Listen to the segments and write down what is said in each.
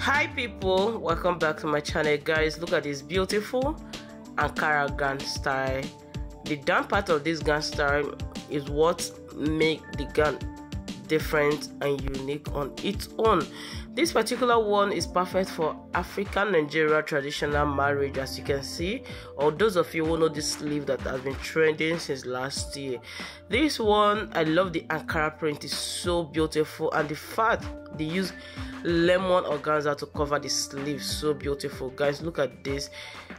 hi people. Welcome back to my channel guys. Look at this beautiful ankara gown style the down part of this gown style is what make the gown different and unique on its own this particular one is perfect for african nigeria traditional marriage as you can see or those of you who know this sleeve that has been trending since last year. This one i love the ankara print is so beautiful and the fact they use lemon organza to cover the sleeve so beautiful. Guys look at this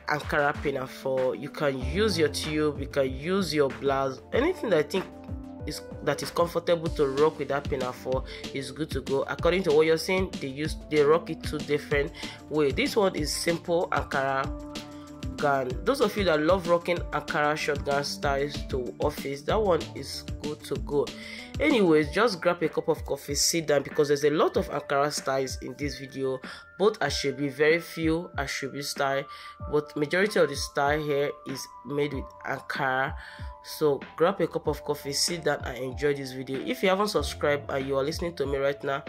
ankara pinafore you can use your tube you can use your blouse anything that i think is that is comfortable to rock with that pinafore is good to go. According to what you're saying they use they rock it two different way. This one is simple ankara gown those of you that love rocking ankara short gown styles to office that one is good to go. Anyways just grab a cup of coffee sit down because there's a lot of ankara styles in this video. Both asoebi very few asoebi style but majority of the style here is made with ankara so grab a cup of coffee sit down and enjoy this video. If you haven't subscribed and you are listening to me right now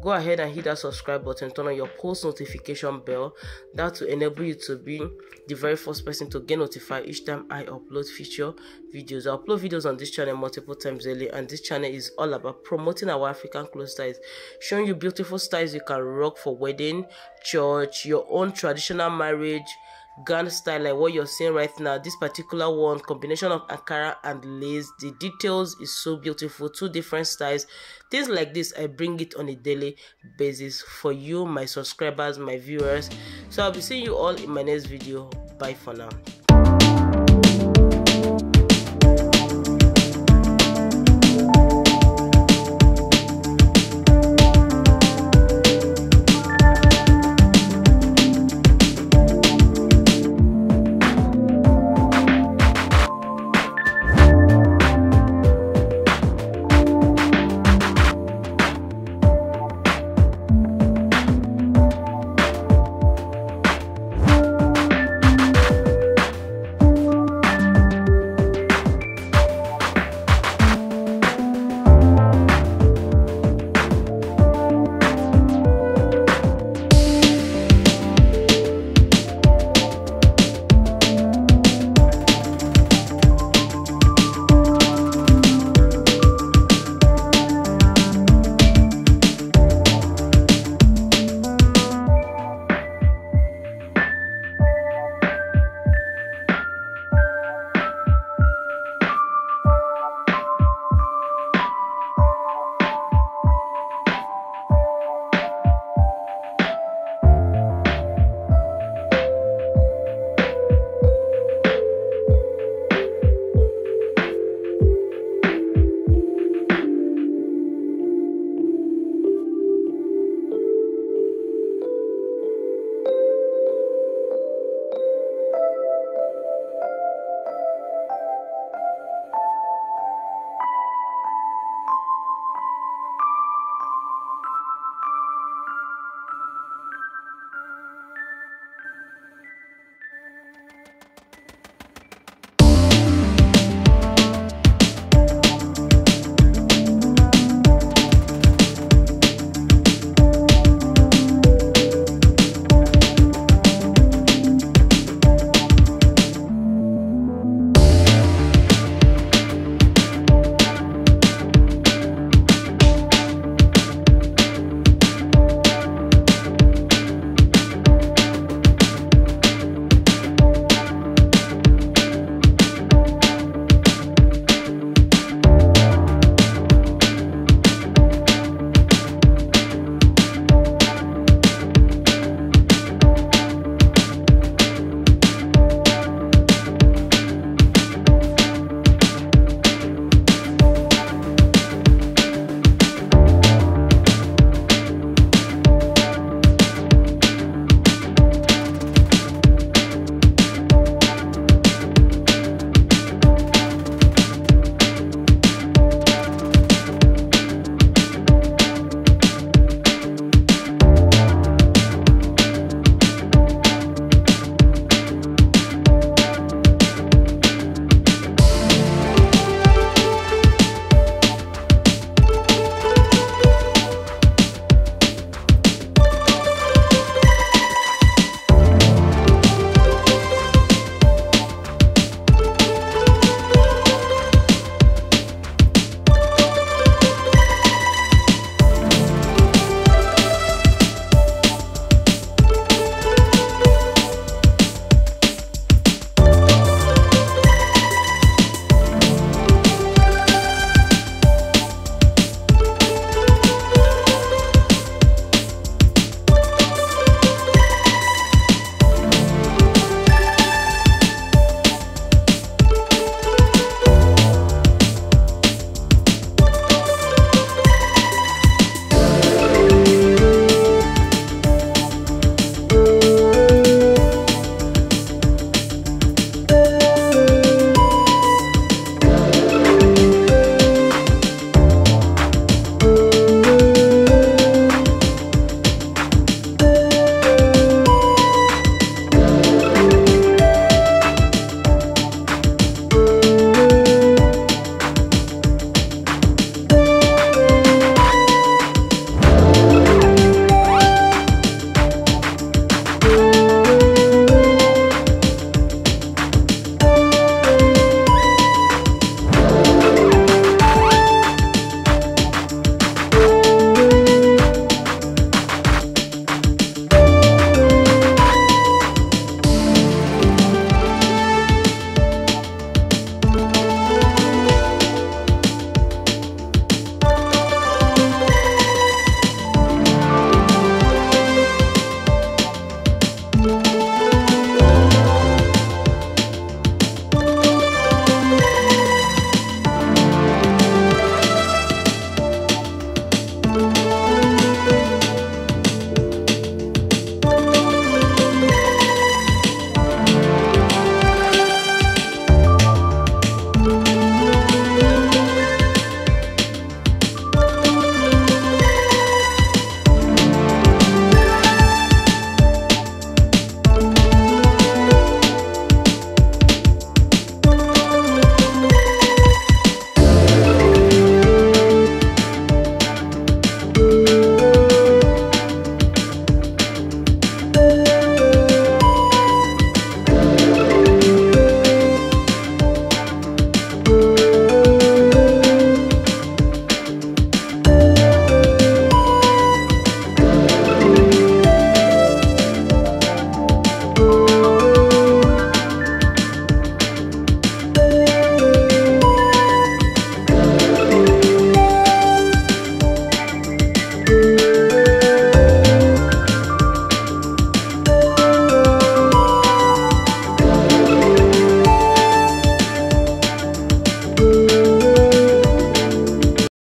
go ahead and hit that subscribe button turn on your post notification bell. That will enable you to be the very first person to get notified each time i upload future videos. I upload videos on this channel multiple times daily and this channel is all about promoting our african clothes styles showing you beautiful styles you can rock for wedding church your own traditional marriage gown style like what you're seeing right now this particular one combination of ankara and lace the details is so beautiful two different styles. Things like this i bring it on a daily basis for you my subscribers my viewers. So i'll be seeing you all in my next video. Bye for now